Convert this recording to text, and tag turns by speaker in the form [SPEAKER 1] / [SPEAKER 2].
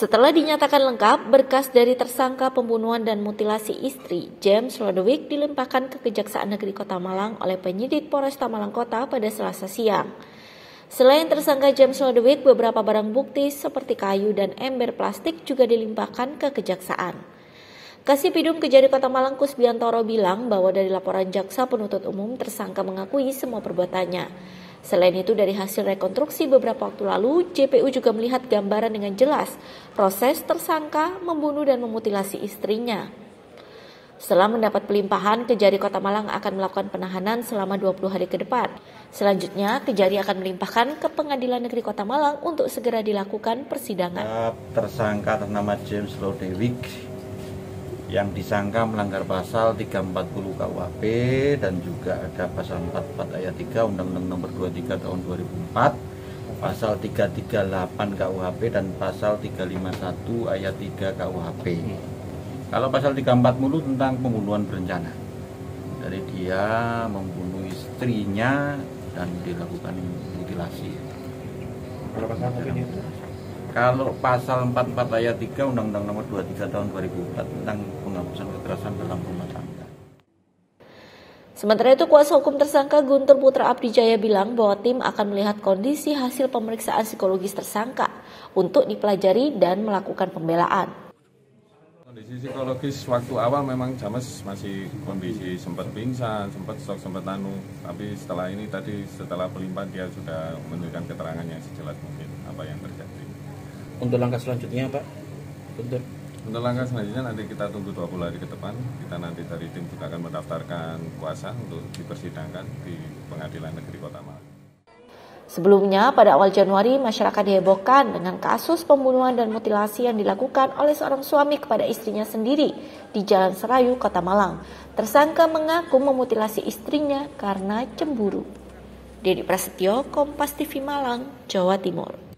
[SPEAKER 1] Setelah dinyatakan lengkap, berkas dari tersangka pembunuhan dan mutilasi istri, James Rodowik dilimpahkan ke Kejaksaan Negeri Kota Malang oleh penyidik Polresta Malang Kota pada Selasa siang. Selain tersangka James Rodowik, beberapa barang bukti seperti kayu dan ember plastik juga dilimpahkan ke Kejaksaan. Kasih Pidum Kejari Kota Malang Kusbiantoro bilang bahwa dari laporan jaksa penuntut umum tersangka mengakui semua perbuatannya. Selain itu dari hasil rekonstruksi beberapa waktu lalu, JPU juga melihat gambaran dengan jelas proses tersangka membunuh dan memutilasi istrinya. Setelah mendapat pelimpahan, Kejari Kota Malang akan melakukan penahanan selama 20 hari ke depan. Selanjutnya, Kejari akan melimpahkan ke Pengadilan Negeri Kota Malang untuk segera dilakukan persidangan.
[SPEAKER 2] Tersangka ternama James Lodewijk yang disangka melanggar pasal 340 KUHP dan juga ada pasal 44 ayat 3 Undang-Undang Nomor 23 tahun 2004, pasal 338 KUHP dan pasal 351 ayat 3 KUHP. Kalau pasal 340 tentang pembunuhan berencana. Dari dia membunuh istrinya dan dilakukan mutilasi. Kalau pasal itu? Kalau pasal 44 ayat 3 Undang-Undang Nomor 23 tahun 2004 tentang penghapusan kekerasan dalam rumah tangga.
[SPEAKER 1] Sementara itu kuasa hukum tersangka Guntur Putra Abdijaya bilang bahwa tim akan melihat kondisi hasil pemeriksaan psikologis tersangka untuk dipelajari dan melakukan pembelaan.
[SPEAKER 3] Kondisi psikologis waktu awal memang James masih kondisi sempat pingsan, sempat shock, sempat nanu. Tapi setelah ini tadi setelah pelimpahan dia sudah menunjukkan keterangan yang sejelas mungkin apa yang terjadi.
[SPEAKER 4] Untuk langkah selanjutnya Pak?
[SPEAKER 3] Untuk untuk langkah selanjutnya nanti kita tunggu 20 hari ke depan. Kita nanti dari tim juga akan mendaftarkan kuasa untuk dipersidangkan di Pengadilan Negeri Kota Malang.
[SPEAKER 1] Sebelumnya, pada awal Januari, masyarakat dihebohkan dengan kasus pembunuhan dan mutilasi yang dilakukan oleh seorang suami kepada istrinya sendiri di Jalan Serayu, Kota Malang. Tersangka mengaku memutilasi istrinya karena cemburu. Dedi Prasetyo, Kompas TV Malang, Jawa Timur.